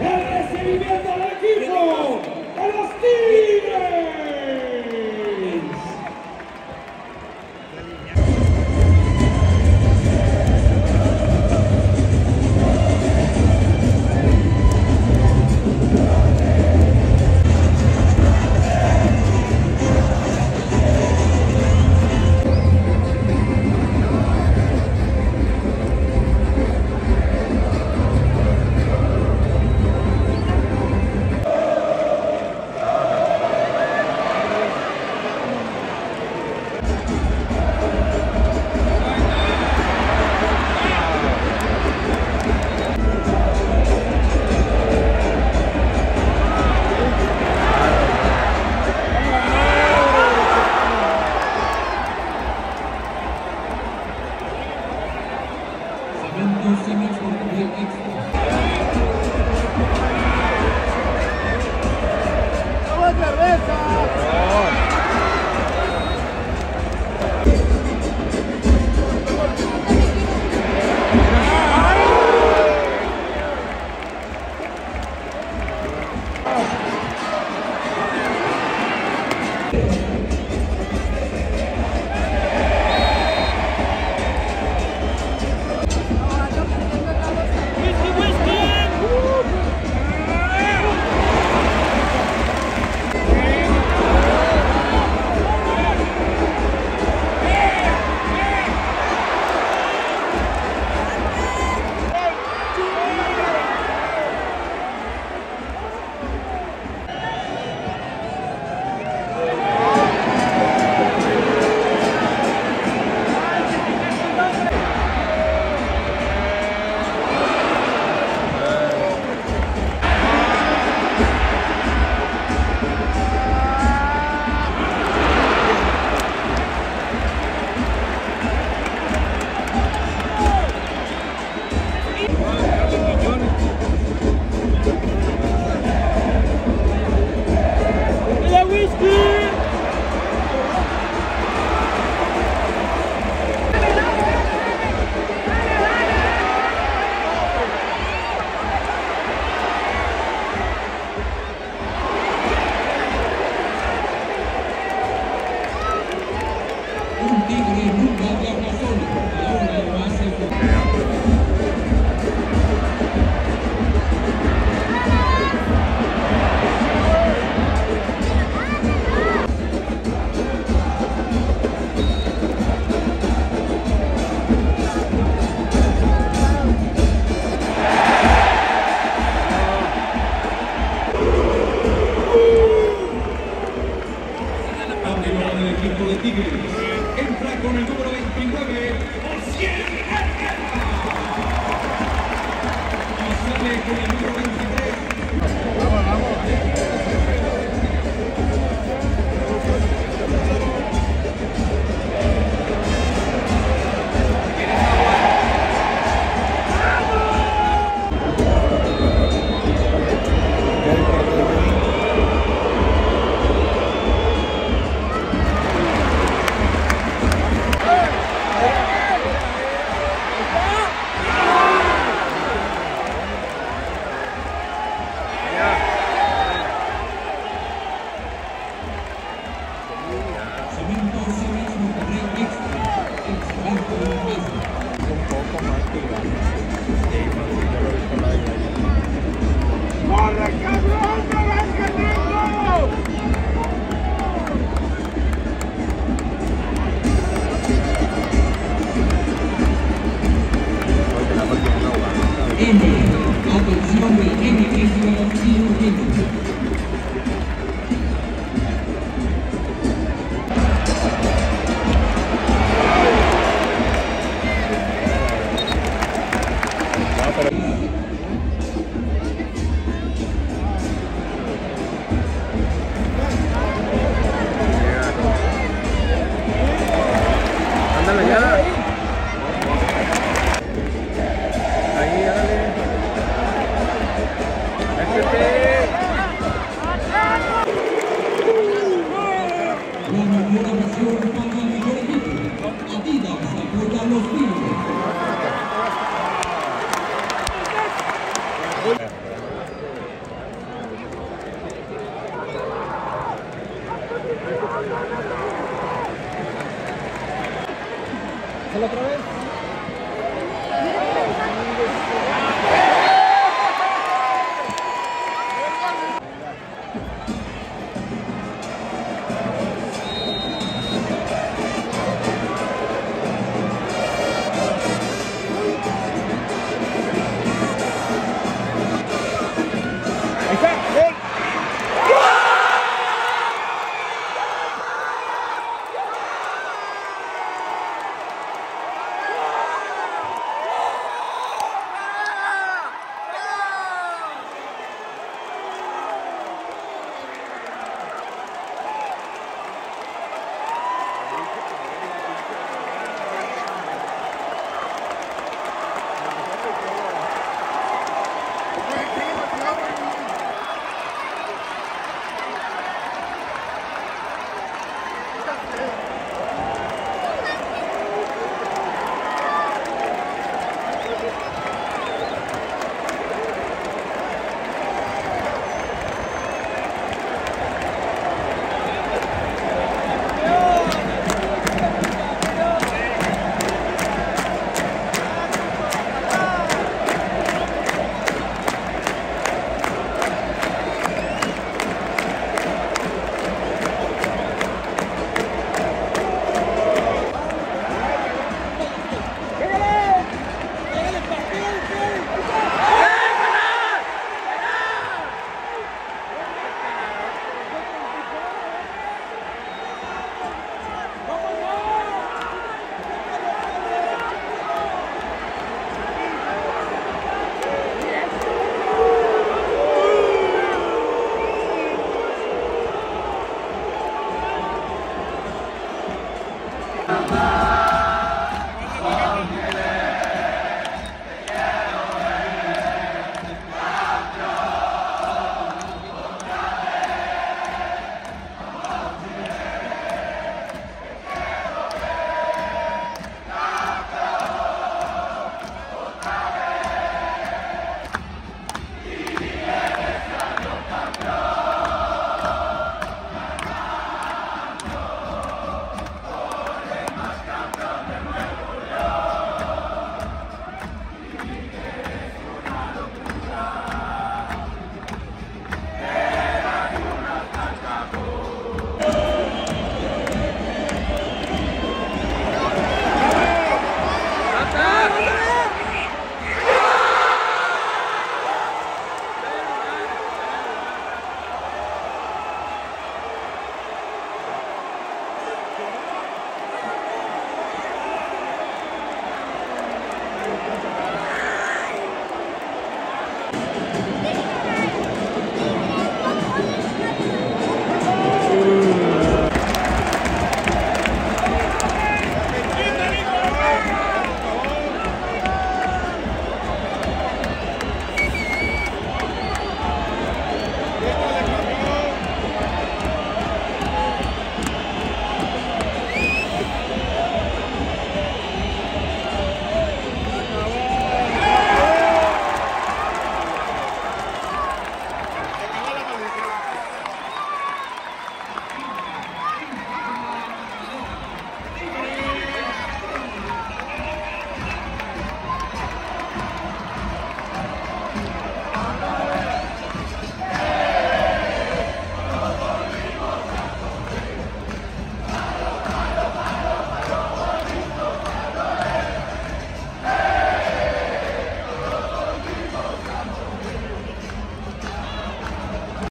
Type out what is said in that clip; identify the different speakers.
Speaker 1: El recibimiento del equipo de los Tigres.
Speaker 2: Ibu gagal. Número 29, Osiel Herrera. Y sale con el número 23,